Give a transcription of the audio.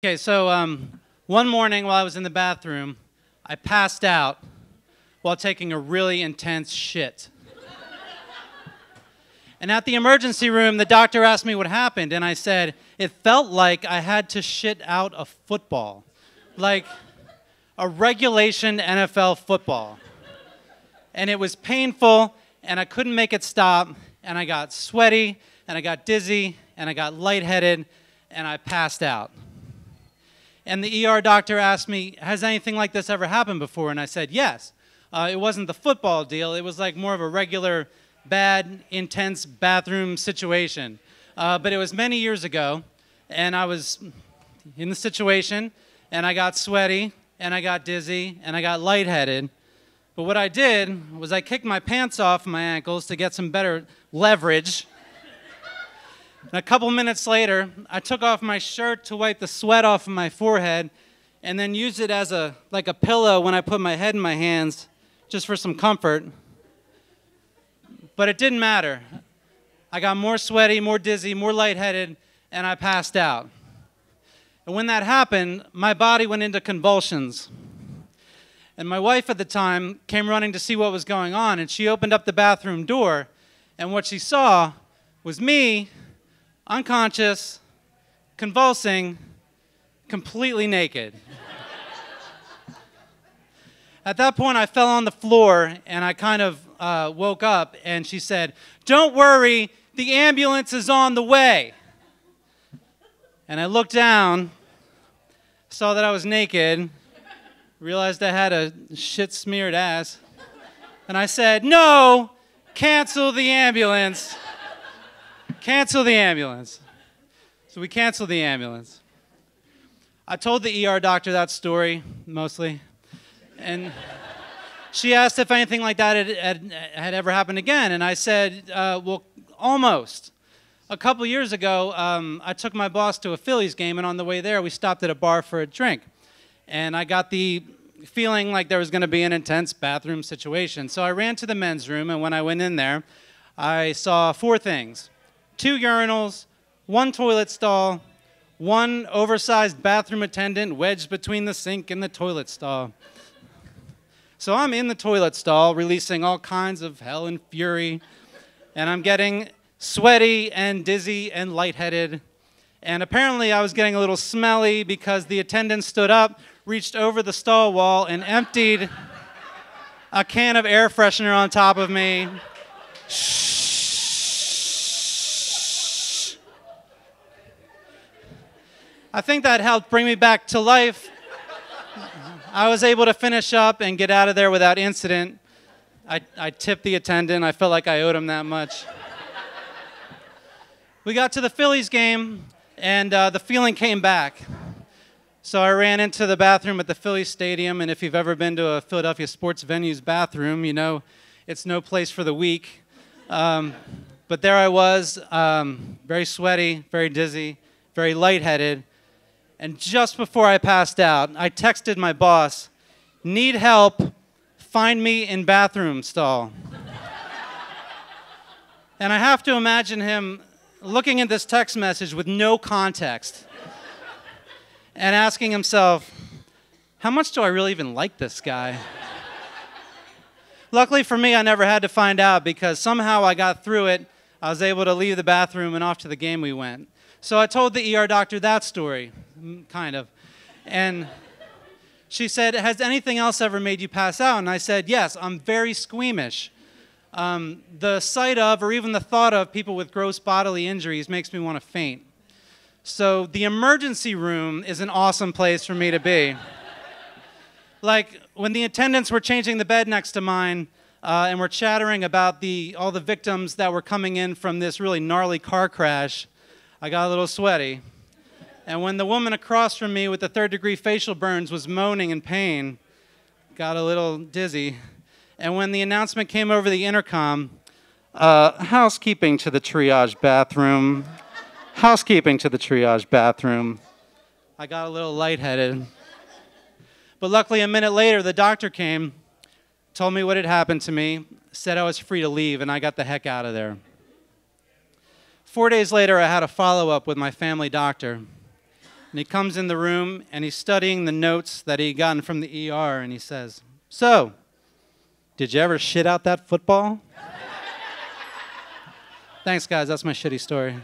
Okay, so um, one morning while I was in the bathroom, I passed out while taking a really intense shit. and at the emergency room, the doctor asked me what happened, and I said, it felt like I had to shit out a football. Like a regulation NFL football. And it was painful, and I couldn't make it stop, and I got sweaty, and I got dizzy, and I got lightheaded, and I passed out. And the ER doctor asked me, Has anything like this ever happened before? And I said, Yes. Uh, it wasn't the football deal, it was like more of a regular, bad, intense bathroom situation. Uh, but it was many years ago, and I was in the situation, and I got sweaty, and I got dizzy, and I got lightheaded. But what I did was I kicked my pants off my ankles to get some better leverage. A couple minutes later, I took off my shirt to wipe the sweat off of my forehead and then used it as a like a pillow when I put my head in my hands just for some comfort. But it didn't matter. I got more sweaty, more dizzy, more lightheaded, and I passed out. And when that happened, my body went into convulsions. And my wife at the time came running to see what was going on, and she opened up the bathroom door, and what she saw was me unconscious, convulsing, completely naked. At that point, I fell on the floor and I kind of uh, woke up, and she said, Don't worry, the ambulance is on the way. And I looked down, saw that I was naked, realized I had a shit smeared ass, and I said, No, cancel the ambulance. Cancel the ambulance. So we canceled the ambulance. I told the ER doctor that story mostly. And she asked if anything like that had, had, had ever happened again. And I said, uh, well, almost. A couple years ago, um, I took my boss to a Phillies game, and on the way there, we stopped at a bar for a drink. And I got the feeling like there was going to be an intense bathroom situation. So I ran to the men's room, and when I went in there, I saw four things two urinals, one toilet stall, one oversized bathroom attendant wedged between the sink and the toilet stall. So I'm in the toilet stall releasing all kinds of hell and fury, and I'm getting sweaty and dizzy and lightheaded. And apparently, I was getting a little smelly because the attendant stood up, reached over the stall wall, and emptied a can of air freshener on top of me. I think that helped bring me back to life. I was able to finish up and get out of there without incident. I, I tipped the attendant. I felt like I owed him that much. we got to the Phillies game, and uh, the feeling came back. So I ran into the bathroom at the Phillies Stadium, and if you've ever been to a Philadelphia sports venue's bathroom, you know it's no place for the weak. Um, but there I was, um, very sweaty, very dizzy, very lightheaded, and just before I passed out, I texted my boss, need help, find me in bathroom stall. and I have to imagine him looking at this text message with no context and asking himself, how much do I really even like this guy? Luckily for me, I never had to find out because somehow I got through it. I was able to leave the bathroom and off to the game we went. So I told the ER doctor that story, kind of. And she said, Has anything else ever made you pass out? And I said, Yes, I'm very squeamish. Um, the sight of, or even the thought of, people with gross bodily injuries makes me want to faint. So the emergency room is an awesome place for me to be. like when the attendants were changing the bed next to mine, uh, and were chattering about the, all the victims that were coming in from this really gnarly car crash. I got a little sweaty. And when the woman across from me with the third degree facial burns was moaning in pain, got a little dizzy. And when the announcement came over the intercom, uh, housekeeping to the triage bathroom, housekeeping to the triage bathroom, I got a little lightheaded. But luckily, a minute later, the doctor came, told me what had happened to me, said I was free to leave, and I got the heck out of there. Four days later, I had a follow up with my family doctor. And he comes in the room and he's studying the notes that he gotten from the ER and he says, So, did you ever shit out that football? Thanks, guys. That's my shitty story.